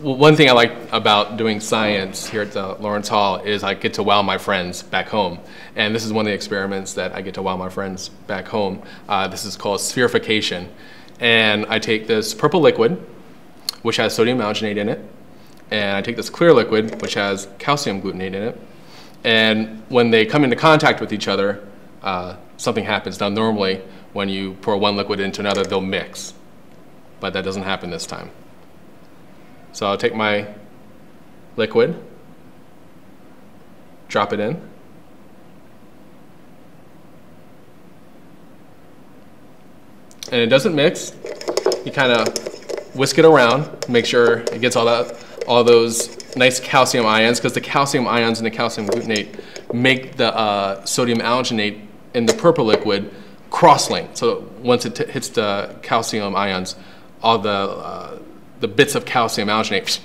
One thing I like about doing science here at the Lawrence Hall is I get to wow my friends back home. And this is one of the experiments that I get to wow my friends back home. Uh, this is called spherification. And I take this purple liquid, which has sodium alginate in it, and I take this clear liquid, which has calcium glutamate in it. And when they come into contact with each other, uh, something happens. Now, normally, when you pour one liquid into another, they'll mix. But that doesn't happen this time. So I'll take my liquid, drop it in. And it doesn't mix. You kind of whisk it around, make sure it gets all that, all those nice calcium ions, because the calcium ions and the calcium glutamate make the uh, sodium alginate in the purple liquid cross-link. So once it hits the calcium ions, all the uh, the bits of calcium alginate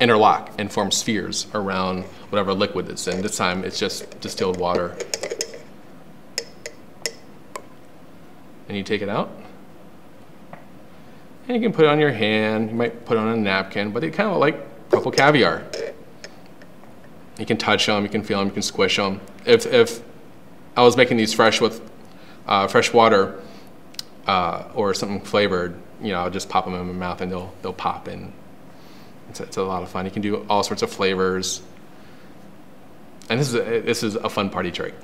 interlock and form spheres around whatever liquid it's in. This time it's just distilled water. And you take it out. And you can put it on your hand. You might put it on a napkin, but they kind of like purple caviar. You can touch them, you can feel them, you can squish them. If, if I was making these fresh with uh, fresh water uh, or something flavored, you know, I'll just pop them in my mouth and they'll, they'll pop and It's, it's a lot of fun. You can do all sorts of flavors. And this is a, this is a fun party trick.